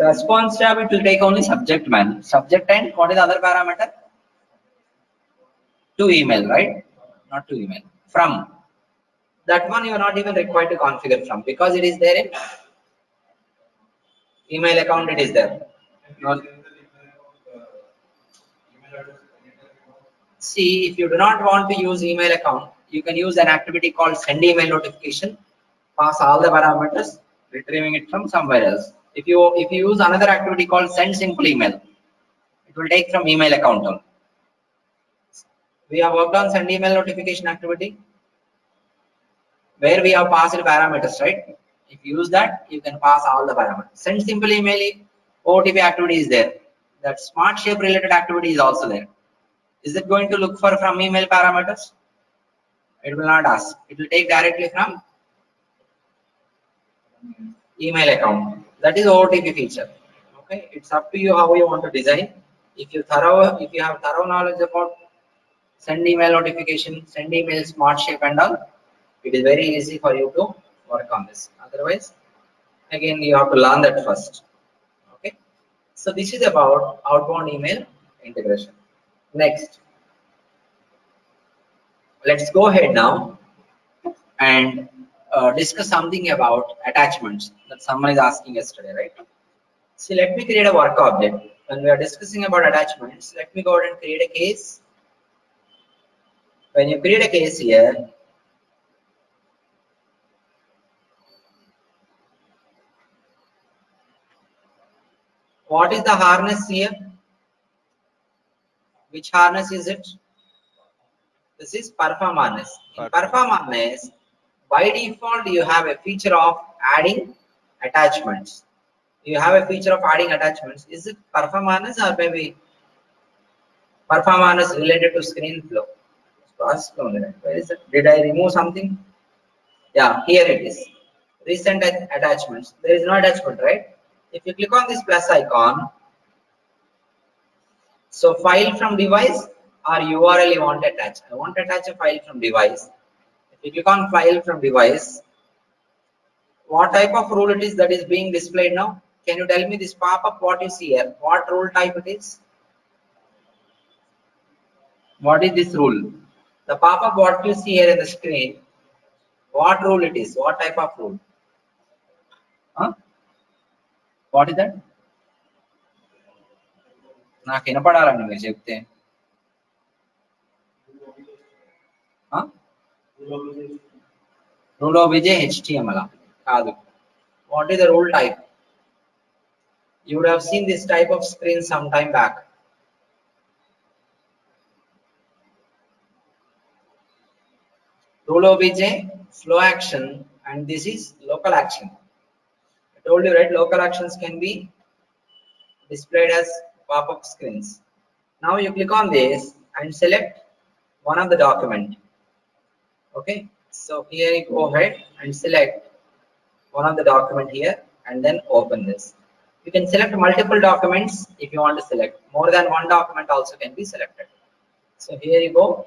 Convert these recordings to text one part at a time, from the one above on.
Response tab, it will take only subject man. Subject and what is the other parameter? To email, right? Not to email. From. That one you are not even required to configure from because it is there in email account, it is there. See, if you do not want to use email account, you can use an activity called send email notification, pass all the parameters, retrieving it from somewhere else. If you if you use another activity called send simple email, it will take from email account only. We have worked on send email notification activity where we have passed parameters, right? If you use that, you can pass all the parameters. Send simple email OOTB activity is there. That smart shape related activity is also there. Is it going to look for from email parameters? It will not ask. It will take directly from email account. That is OOTB feature. Okay, it's up to you how you want to design. If you thorough, if you have thorough knowledge about send email notification, send email smart shape and all, it is very easy for you to work on this. Otherwise, again you have to learn that first. Okay, so this is about outbound email integration. Next, let's go ahead now and uh, discuss something about attachments that someone is asking yesterday, right? See, let me create a work object. When we are discussing about attachments, let me go ahead and create a case. When you create a case here, what is the harness here? Which harness is it? This is perform harness. In perform harness, by default, you have a feature of adding attachments. You have a feature of adding attachments. Is it performance or maybe perform harness related to screen flow? Where is it? Did I remove something? Yeah, here it is. Recent attachments. There is no attachment, right? If you click on this plus icon, so file from device or URL you want to attach. I want to attach a file from device If you click on file from device, what type of rule it is that is being displayed now? Can you tell me this pop-up what you see here? What rule type it is? What is this rule? The pop-up what you see here in the screen, what rule it is? What type of rule? Huh? What is that? నాకు వినపడాలండి మీరు చెప్తే rule of Vijay HTML కాదు what is the rule type you would have seen this type off screen some time back rule obj flow action and this is local action i told you right local actions can be displayed as pop-up screens now you click on this and select one of the document okay so here you go ahead and select one of the document here and then open this. You can select multiple documents if you want to select. More than one document also can be selected. So here you go.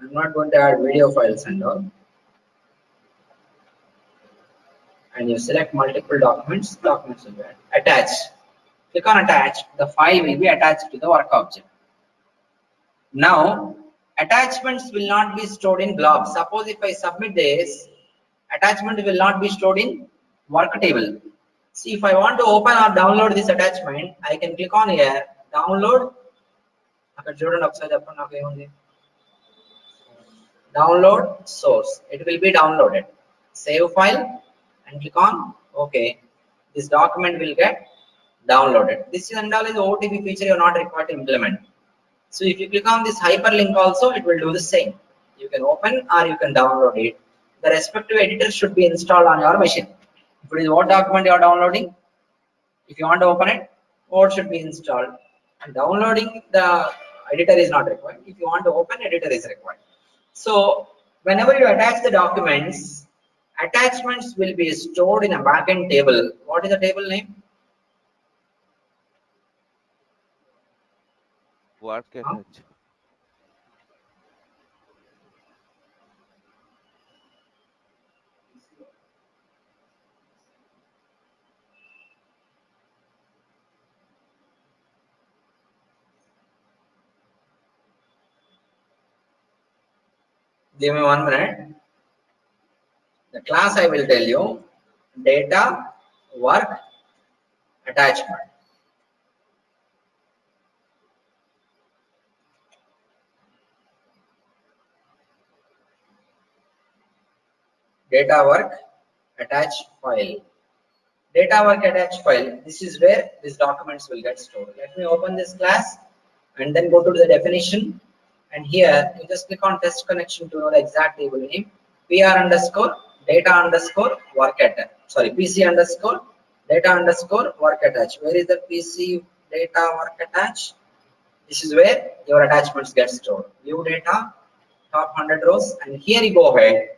I'm not going to add video files and all. And you select multiple documents documents will be attach. Click on attach. The file will be attached to the work object. Now attachments will not be stored in blob. suppose if i submit this attachment will not be stored in work table. See if i want to open or download this attachment i can click on here download. download source. It will be downloaded. Save file and click on okay this document will get downloaded. This is and all is OOTB feature you're not required to implement so if you click on this hyperlink also it will do the same. You can open or you can download it. The respective editor should be installed on your machine. If it is what document you are downloading if you want to open it what should be installed. And downloading the editor is not required. If you want to open editor is required. So whenever you attach the documents, attachments will be stored in a backend table. What is the table name? Quark कहते हैं अच्छा give me one minute. The class I will tell you data, work, attachment. Data work, attach file. Data work attach file. This is where these documents will get stored. Let me open this class and then go to the definition. And here you just click on test connection to know the exact table name. PR underscore data underscore work attach. Sorry, PC underscore data underscore work attach. Where is the PC data work attach? This is where your attachments get stored. View data, top 100 rows, and here you go ahead.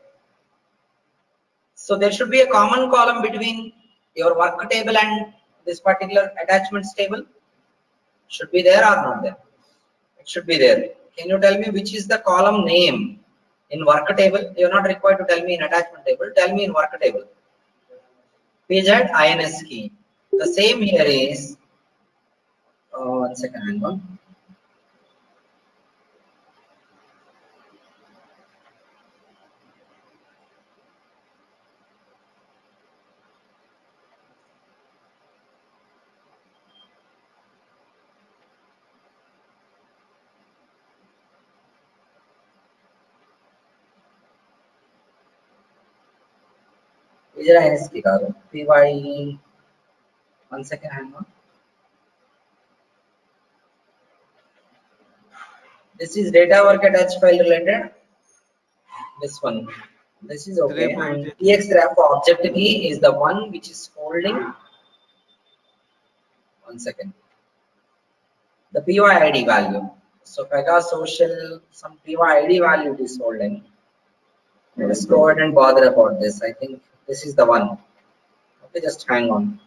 So there should be a common column between your work table and this particular attachments table. Should be there or not there? It should be there. Can you tell me which is the column name in work table? You're not required to tell me in attachment table. Tell me in work table. Page at INS key. The same here is, oh, one second, hang on. Vijay INSK కాదు PY one second hang on. This is data work attached file related. This one. This is okay. And tx txgraph object key is the one which is holding. One second. The PYID value. So Pega social some PYID value it is holding. Let's go ahead and bother about this. I think this is the one. Okay just hang on.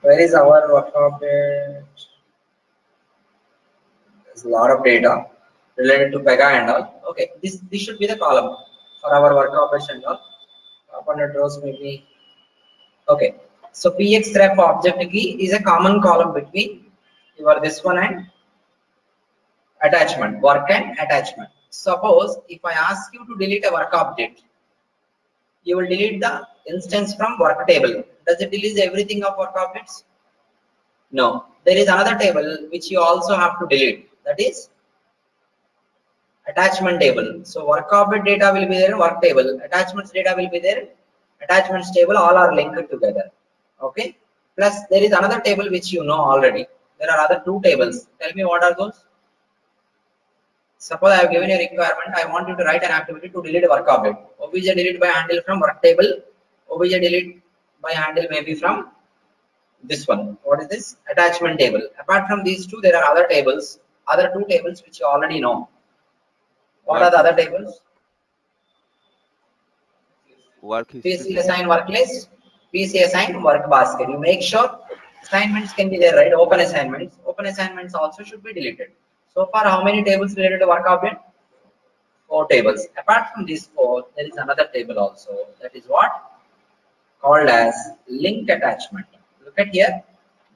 Where is our work object there's a lot of data related to pega and all. Okay this this should be the column for our work operation and all top 100 rows maybe. Okay so pxref object key is a common column between your this one and attachment work and attachment suppose if i ask you to delete a work object you will delete the instance from work table. Does it delete everything of work objects? No. There is another table which you also have to delete. That is attachment table. So work object data will be there work table. Attachments data will be there. Attachments table all are linked together. Okay? Plus there is another table which you know already. There are other two tables. Tell me what are those suppose i have given a requirement i want you to write an activity to delete a work object. Obj delete by handle from work table. Obj delete by handle maybe from this one. What is this? Attachment table. Apart from these two there are other tables. Other two tables which you already know. What are the other tables? Work PC assign work list, PC assign work basket. You make sure assignments can be there, right? Open assignments. Open assignments also should be deleted. So far, how many tables related to work object? Four tables. Apart from these four, there is another table also. That is what? Called as link attachment. Look at here.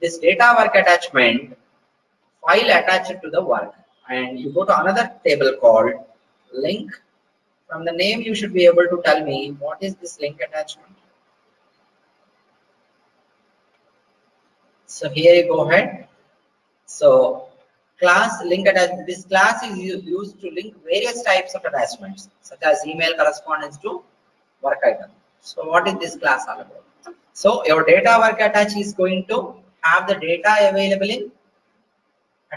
This data work attachment file attached to the work. And you go to another table called link from the name you should be able to tell me what is this link attachment so here you go ahead so class link attachment this class is used to link various types of attachments such as email correspondence to work item so what is this class all about so your data work attach is going to have the data available in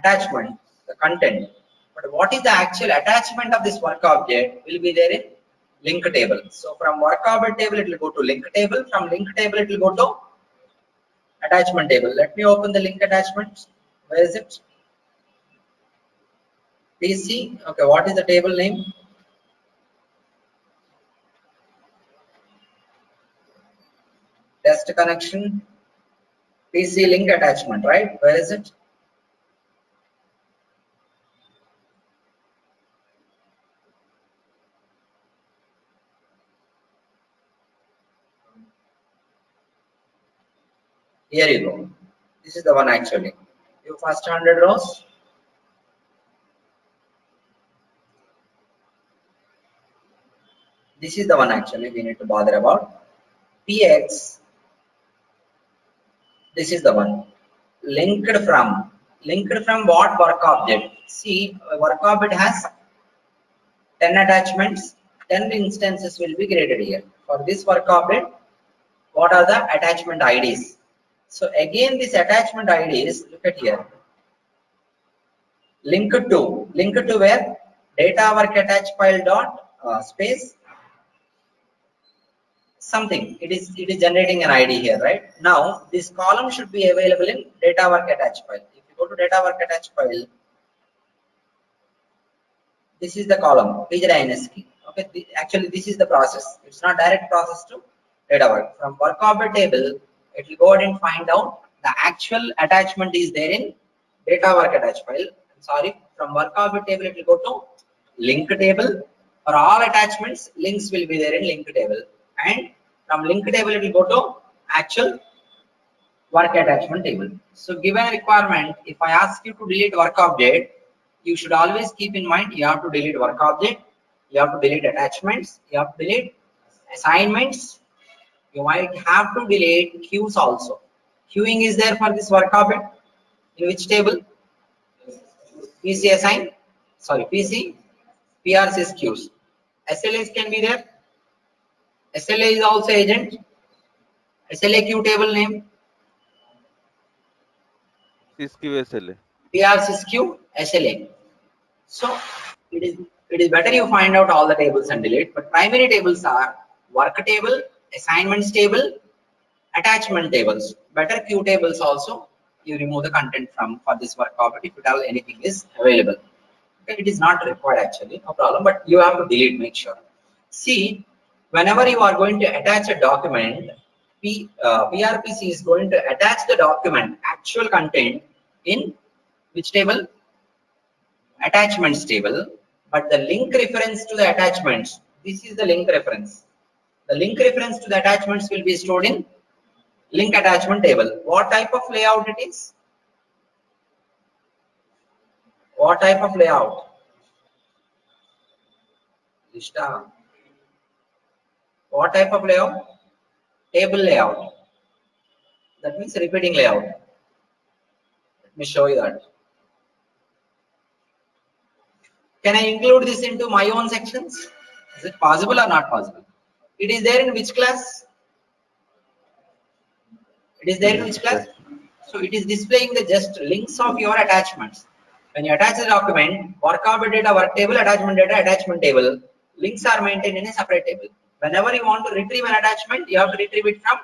attachment the content but what is the actual attachment of this work object will be there in link table. So from work object table, it will go to link table. From link table, it will go to attachment table. Let me open the link attachment. Where is it? PC. Okay, what is the table name? Test connection. PC link attachment, right? Where is it? Here you go. This is the one actually. You first 100 rows. This is the one actually we need to bother about. Px this is the one. Linked from linked from what work object? See work object has 10 attachments 10 instances will be created here. For this work object what are the attachment ids so again this attachment ids look at here. Link to link to where? Data work attach file dot uh, space something. It is it is generating an id here right? Now this column should be available in data work attach file. If you go to data work attach file this is the column pgdins key okay actually this is the process. It's not direct process to data work. From work object table it will go ahead and find out the actual attachment is there in data work attach file. Sorry from work object table it will go to link table. For all attachments links will be there in link table and from link table it will go to actual work attachment table. So given a requirement if i ask you to delete work object you should always keep in mind you have to delete work object you have to delete attachments you have to delete assignments. You might have to delete queues also. Queuing is there for this work object. In which table? Pc assign sorry pc prcs queues slas can be there sla is also agent sla queue table name sysqueue SLA. PRSys queue SLA. So it is it is better you find out all the tables and delete. But primary tables are work table, assignments table, attachment tables. Better queue tables also. You remove the content from for this work object if at all anything is available. Okay, it is not required actually, no problem. But you have to delete. Make sure. See, whenever you are going to attach a document, P, uh, PRPC is going to attach the document actual content in which table? Attachments table. But the link reference to the attachments, this is the link reference. The link reference to the attachments will be stored in link attachment table. What type of layout it is? What type of layout? Lista. What type of layout? Table layout. That means repeating layout. Let me show you that. Can I include this into my own sections? Is it possible or not possible? It is there in which class? It is there in which class? So it is displaying the just links of your attachments. When you attach the document, work object data, work table, attachment data, attachment table, links are maintained in a separate table. Whenever you want to retrieve an attachment, you have to retrieve it from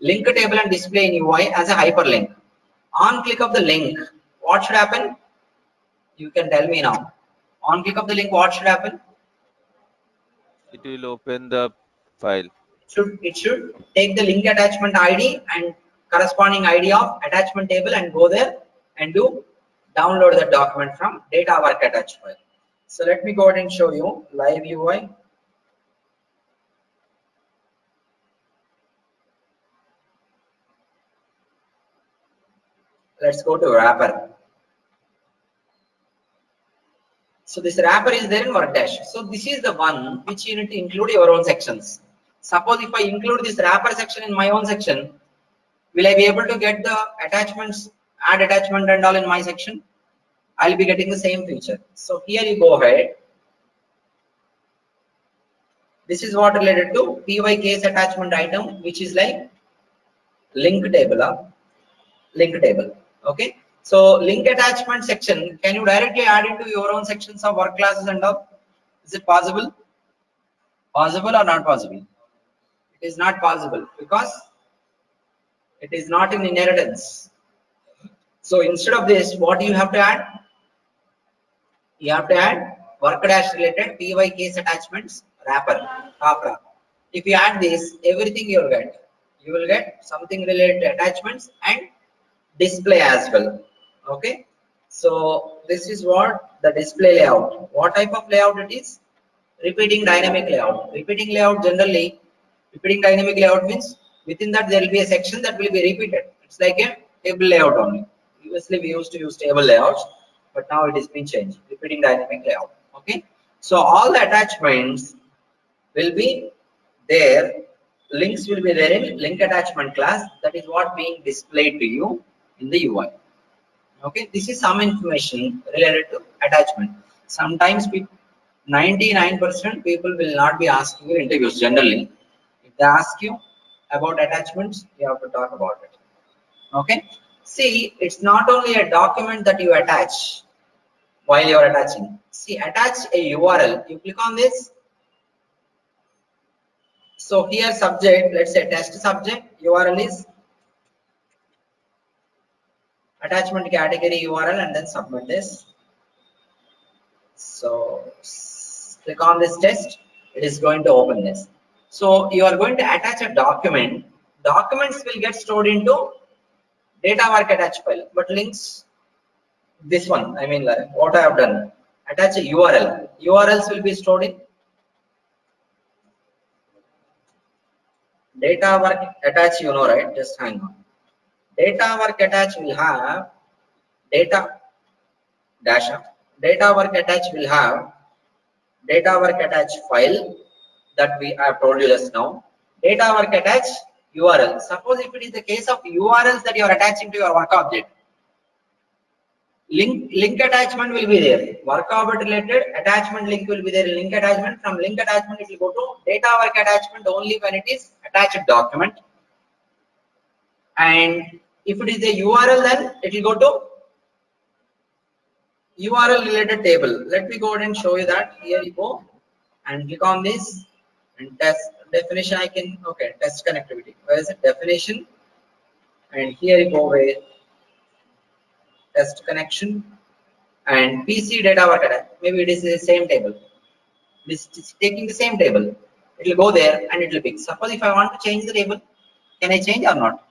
link table and display in UI as a hyperlink. On click of the link, what should happen? You can tell me now. On click of the link, what should happen? It will open the file. should it should take the link attachment ID and corresponding ID of attachment table and go there and do download the document from data work attached file. So let me go ahead and show you live UI. Let's go to wrapper. So this wrapper is there in Workdash. So this is the one which you need to include your own sections. Suppose if I include this wrapper section in my own section, will I be able to get the attachments, add attachment and all in my section? I'll be getting the same feature. So here you go ahead. This is what related to PY case attachment item, which is like link table, uh, link table. Okay. So link attachment section, can you directly add into your own sections of work classes and all? Is it possible? Possible or not possible? It is not possible because it is not in inheritance. So instead of this, what do you have to add? You have to add work dash related PY case attachments wrapper, CAPRA. If you add this, everything you will get. You will get something related attachments and display as well. Okay. So this is what the display layout. What type of layout it is? Repeating dynamic layout. Repeating layout generally, repeating dynamic layout means within that there will be a section that will be repeated. It's like a table layout only. Previously we used to use table layouts, but now it is been changed. Repeating dynamic layout. Okay. So all the attachments will be there. Links will be there in link attachment class. That is what being displayed to you in the UI. Okay, this is some information related to attachment. Sometimes people 99% people will not be asking you interviews generally. If they ask you about attachments, you have to talk about it. Okay. See, it's not only a document that you attach while you are attaching. See, attach a URL. You click on this. So here subject, let's say test subject, URL is attachment category URL and then submit this. So click on this test, it is going to open this. So you are going to attach a document. Documents will get stored into data work attach file, but links, this one, I mean like what I have done, attach a URL. URLs will be stored in data work attach, you know, right? Just hang on. Data work attach will have data dash data work attach will have data work attach file that we have told you just now. Data work attach url. Suppose if it is the case of urls that you are attaching to your work object link link attachment will be there. Work object related attachment link will be there. Link attachment from link attachment it will go to data work attachment only when it is attached document. And if it is a url then it will go to URL related table. Let me go ahead and show you that. Here you go and click on this and test definition. I can okay test connectivity. Where is it? Definition and here you go with test connection and PC data work Maybe it is the same table. This is taking the same table. It will go there and it will pick. Suppose if I want to change the table, can I change or not?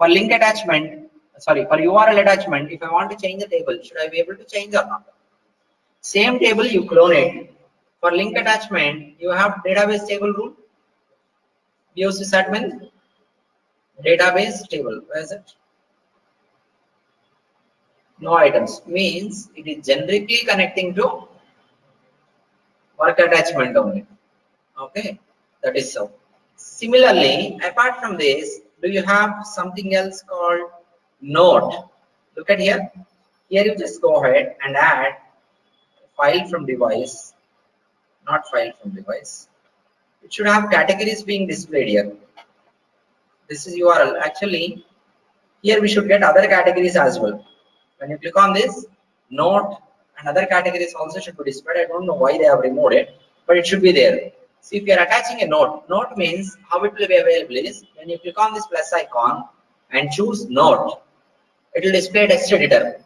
For link attachment, sorry for url attachment if i want to change the table should i be able to change or not? Same table you clone it. For link attachment you have database table rule. Doc admin database table. Where is it? No items. Means it is generically connecting to work attachment only. Okay that is so. Similarly apart from this do you have something else called note look at here. Here you just go ahead and add file from device not file from device. It should have categories being displayed here. This is url. Actually here we should get other categories as well. When you click on this note and other categories also should be displayed. I don't know why they have removed it but it should be there see if you are attaching a note note means how it will be available is when you click on this plus icon and choose note it will display text editor.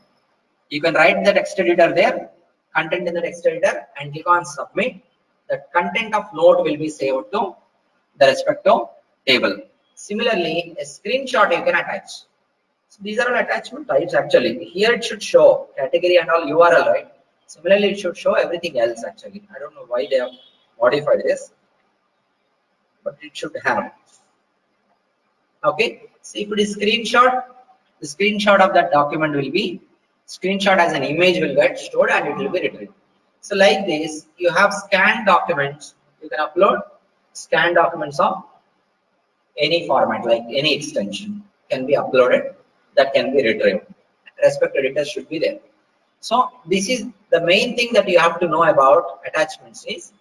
You can write the text editor there content in the text editor and click on submit. The content of note will be saved to the respective table. Similarly a screenshot you can attach. So these are all attachment types actually. Here it should show category and all url right? Similarly it should show everything else actually. I don't know why they have modified this but it should have. Okay so if it is screenshot the screenshot of that document will be screenshot as an image will get stored and it will be retrieved so like this you have scanned documents you can upload scanned documents of any format like any extension can be uploaded that can be retrieved respect editor should be there. So this is the main thing that you have to know about attachments is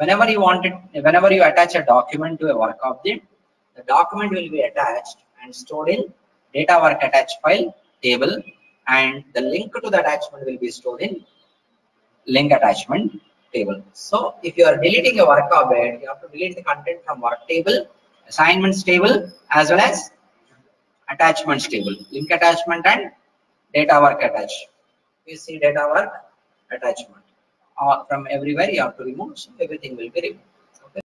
whenever you want it whenever you attach a document to a work object the document will be attached and stored in data work attached file table and the link to the attachment will be stored in link attachment table. So if you are deleting a work object, you have to delete the content from work table, assignments table, as well as attachments table, link attachment and data work attach. You see data work attachment. Uh, from everywhere you have to remove, so everything will be removed.